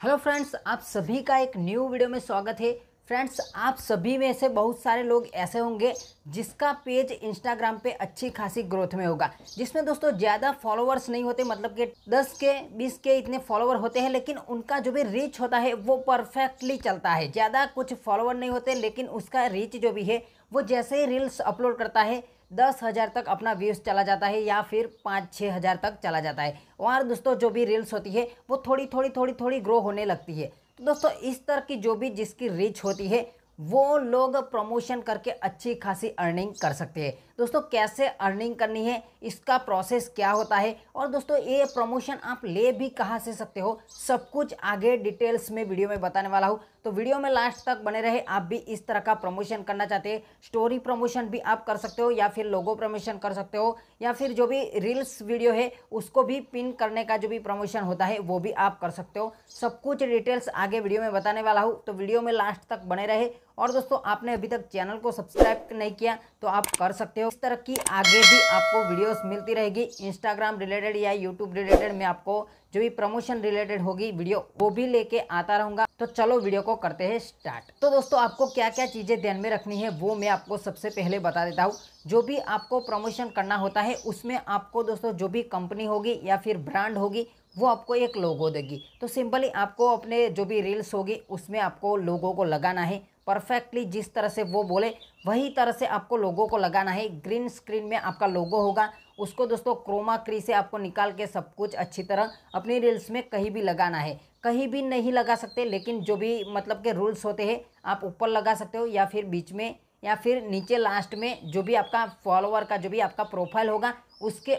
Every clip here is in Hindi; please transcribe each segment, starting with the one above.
हेलो फ्रेंड्स, आप सभी का एक न्यू वीडियो में स्वागत है। फ्रेंड्स, आप सभी में से बहुत सारे लोग ऐसे होंगे जिसका पेज इंस्टाग्राम पे अच्छी खासी ग्रोथ में होगा। जिसमें दोस्तों ज़्यादा फॉलोअर्स नहीं होते मतलब कि 10 के 20 के इतने फॉलोअर होते हैं, लेकिन उनका जो भी रीच होता है, वो परफेक्टली चलता है। ज़्यादा कुछ फॉलोअर नहीं होते, लेकिन उसका रीच जो भी है, वो जैसे ही रील्स अपलोड करता है दस हज़ार तक अपना व्यूज़ चला जाता है या फिर पाँच छः हज़ार तक चला जाता है। और दोस्तों, जो भी रील्स होती है, वो थोड़ी थोड़ी थोड़ी थोड़ी ग्रो होने लगती है। तो दोस्तों, इस तरह की जो भी जिसकी रीच होती है वो लोग प्रमोशन करके अच्छी खासी अर्निंग कर सकते हैं। दोस्तों, कैसे अर्निंग करनी है? इसका प्रोसेस क्या होता है? और दोस्तों, ये प्रमोशन आप ले भी कहाँ से सकते हो? सब कुछ आगे डिटेल्स में वीडियो में बताने वाला हूँ। तो वीडियो में लास्ट तक बने रहे। आप भी इस तरह का प्रमोशन करना चाहते हैं। स्टोरी प्रमोशन भी आप कर सकते हो या फिर लोगो प्रमोशन कर सकते हो या फिर जो भी रील्स वीडियो है, उसको भी पिन करने का जो भी प्रमोशन होता है, वो भी आप कर सकते हो। सब कुछ डिटेल्स आगे वीडियो में बताने वाला हूँ। तो वीडियो में लास्ट तक बने रहे। और दोस्तों, आपने अभी तक चैनल को सब्सक्राइब नहीं किया तो आप कर सकते हो। इस तरह की आगे भी आपको वीडियोस मिलती रहेगी। इंस्टाग्राम रिलेटेड या यूट्यूब रिलेटेड में आपको जो भी प्रमोशन रिलेटेड होगी वीडियो, वो भी लेके आता रहूँगा। तो चलो, वीडियो को करते हैं स्टार्ट तो दोस्तों, आपको क्या क्या चीज़ें ध्यान में रखनी है, वो मैं आपको सबसे पहले बता देता हूँ। जो भी आपको प्रमोशन करना होता है, उसमें आपको दोस्तों, जो भी कंपनी होगी या फिर ब्रांड होगी, वो आपको एक लोगो देगी। तो सिंपली आपको अपने जो भी रील्स होगी, उसमें आपको लोगों को लगाना है। परफेक्टली जिस तरह से वो बोले, वही तरह से आपको लोगों को लगाना है। ग्रीन स्क्रीन में आपका लोगो होगा। उसको दोस्तों क्रोमा क्री से आपको निकाल के सब कुछ अच्छी तरह अपनी रील्स में कहीं भी लगाना है। कहीं भी नहीं लगा सकते, लेकिन जो भी मतलब के रूल्स होते हैं, आप ऊपर लगा सकते हो या फिर बीच में या फिर नीचे लास्ट में जो भी आपका फॉलोअर का जो भी आपका प्रोफ़ाइल होगा, उसके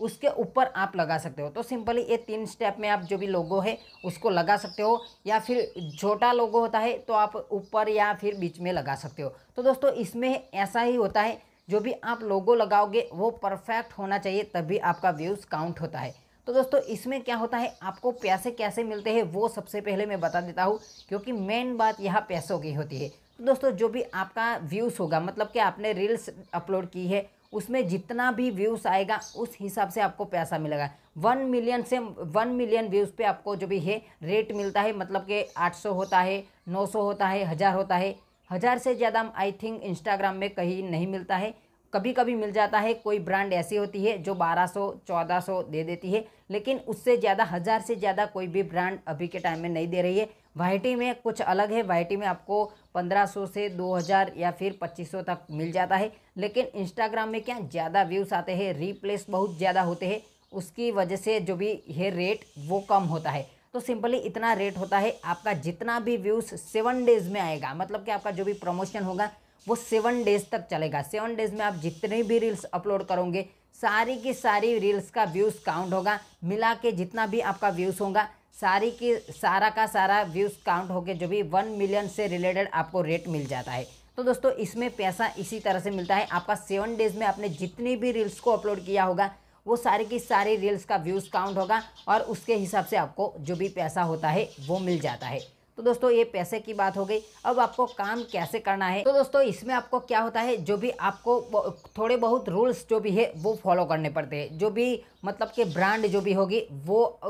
उसके ऊपर आप लगा सकते हो। तो सिंपली ये तीन स्टेप में आप जो भी लोगो है, उसको लगा सकते हो, या फिर छोटा लोगो होता है तो आप ऊपर या फिर बीच में लगा सकते हो। तो दोस्तों, इसमें ऐसा ही होता है, जो भी आप लोगो लगाओगे, वो परफेक्ट होना चाहिए, तभी आपका व्यूज़ काउंट होता है। तो दोस्तों, इसमें क्या होता है, आपको पैसे कैसे मिलते हैं, वो सबसे पहले मैं बता देता हूँ, क्योंकि मेन बात यहाँ पैसों की होती है। तो दोस्तों, जो भी आपका व्यूज़ होगा मतलब कि आपने रील्स अपलोड की है उसमें जितना भी व्यूज़ आएगा, उस हिसाब से आपको पैसा मिलेगा। वन मिलियन से वन मिलियन व्यूज़ पे आपको जो भी है रेट मिलता है मतलब कि आठ सौ होता है, नौ सौ होता है, हज़ार होता है। हज़ार से ज़्यादा आई थिंक इंस्टाग्राम में कहीं नहीं मिलता है। कभी कभी मिल जाता है, कोई ब्रांड ऐसी होती है जो 1200 1400 दे देती है, लेकिन उससे ज़्यादा, हज़ार से ज़्यादा कोई भी ब्रांड अभी के टाइम में नहीं दे रही है। वाइटी में कुछ अलग है वाइटी में आपको 1500 से 2000 या फिर 2500 तक मिल जाता है, लेकिन इंस्टाग्राम में क्या ज़्यादा व्यूज़ आते हैं, रीप्लेस बहुत ज़्यादा होते हैं, उसकी वजह से जो भी है रेट वो कम होता है। तो सिंपली इतना रेट होता है, आपका जितना भी व्यूज़ सेवन डेज़ में आएगा मतलब कि आपका जो भी प्रमोशन होगा वो सेवन डेज़ तक चलेगा। सेवन डेज़ में आप जितने भी रील्स अपलोड करोगे, सारी की सारी रील्स का व्यूज़ काउंट होगा। मिला के जितना भी आपका व्यूज़ होगा, सारी की सारा का सारा व्यूज़ काउंट होकर जो भी वन मिलियन से रिलेटेड आपको रेट मिल जाता है। तो दोस्तों, इसमें पैसा इसी तरह से मिलता है। आपका सेवन डेज़ में आपने जितनी भी रील्स को अपलोड किया होगा, वो सारी की सारी रील्स का व्यूज़ काउंट होगा और उसके हिसाब से आपको जो भी पैसा होता है, वो मिल जाता है। तो दोस्तों, ये पैसे की बात हो गई। अब आपको काम कैसे करना है? तो दोस्तों, इसमें आपको क्या होता है? जो भी आपको थोड़े बहुत रूल्स जो भी है, वो फॉलो करने पड़ते हैं। जो भी मतलब कि ब्रांड जो भी होगी, वो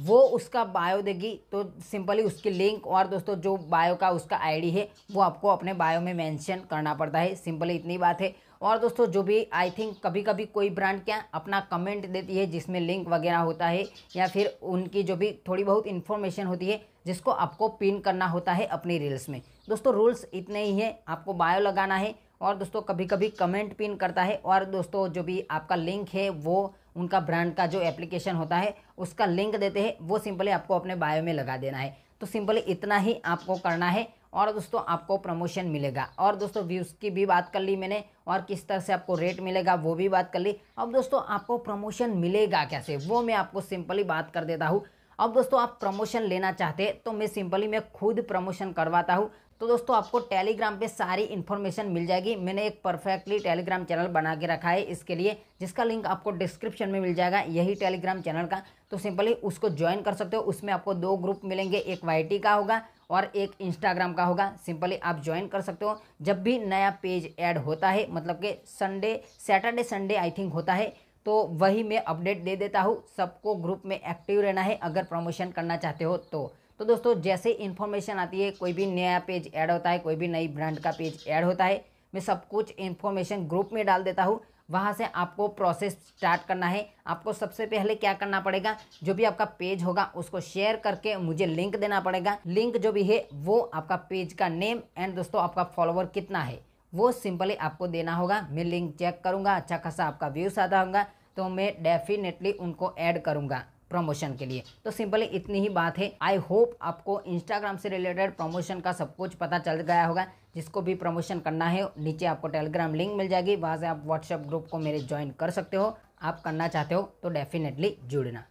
वो उसका बायो देगी। तो सिंपली उसकी लिंक और दोस्तों, जो बायो का उसका आईडी है, वो आपको अपने बायो में मेंशन करना पड़ता है। सिंपली इतनी बात है। और दोस्तों, जो भी आई थिंक कभी कभी कोई ब्रांड क्या अपना कमेंट देती है, जिसमें लिंक वगैरह होता है, या फिर उनकी जो भी थोड़ी बहुत इन्फॉर्मेशन होती है, जिसको आपको पिन करना होता है अपनी रील्स में। दोस्तों रूल्स इतने ही हैं, आपको बायो लगाना है, और दोस्तों कभी कभी कमेंट पिन करता है, और दोस्तों, जो भी आपका लिंक है, वो उनका ब्रांड का जो एप्लीकेशन होता है, उसका लिंक देते हैं, वो सिंपली आपको अपने बायो में लगा देना है। तो सिंपली इतना ही आपको करना है, और दोस्तों, आपको प्रमोशन मिलेगा। और दोस्तों व्यूज़ की भी बात कर ली मैंने और किस तरह से आपको रेट मिलेगा, वो भी बात कर ली। अब दोस्तों, आपको प्रमोशन मिलेगा कैसे? वो मैं आपको सिंपली बात कर देता हूँ। अब दोस्तों, आप प्रमोशन लेना चाहते हैं तो मैं सिंपली मैं खुद प्रमोशन करवाता हूँ। तो दोस्तों, आपको टेलीग्राम पे सारी इन्फॉर्मेशन मिल जाएगी। मैंने एक परफेक्टली टेलीग्राम चैनल बना के रखा है इसके लिए, जिसका लिंक आपको डिस्क्रिप्शन में मिल जाएगा, यही टेलीग्राम चैनल का। तो सिंपली उसको ज्वाइन कर सकते हो। उसमें आपको दो ग्रुप मिलेंगे, एक वाईटी का होगा और एक इंस्टाग्राम का होगा। सिंपली आप ज्वाइन कर सकते हो। जब भी नया पेज ऐड होता है मतलब कि Sunday Saturday Sunday I think होता है तो वही मैं अपडेट दे देता हूँ। सबको ग्रुप में एक्टिव रहना है। अगर प्रमोशन करना चाहते हो तो। तो दोस्तों, जैसे इन्फॉर्मेशन आती है, कोई भी नया पेज ऐड होता है, कोई भी नई ब्रांड का पेज ऐड होता है, मैं सब कुछ इन्फॉर्मेशन ग्रुप में डाल देता हूँ। वहाँ से आपको प्रोसेस स्टार्ट करना है। आपको सबसे पहले क्या करना पड़ेगा? जो भी आपका पेज होगा, उसको शेयर करके मुझे लिंक देना पड़ेगा। लिंक जो भी है, वो आपका पेज का नेम एंड दोस्तों, आपका फॉलोवर कितना है, वो सिंपली आपको देना होगा। मैं लिंक चेक करूँगा अच्छा खासा आपका व्यूज़ आता होगा तो मैं डेफिनेटली उनको ऐड करूँगा। प्रमोशन के लिए। तो सिंपली इतनी ही बात है। आई होप आपको इंस्टाग्राम से रिलेटेड प्रमोशन का सब कुछ पता चल गया होगा। जिसको भी प्रमोशन करना है, नीचे आपको टेलीग्राम लिंक मिल जाएगी। वहाँ से आप व्हाट्सएप ग्रुप को मेरे ज्वाइन कर सकते हो। आप करना चाहते हो तो डेफिनेटली जुड़ना।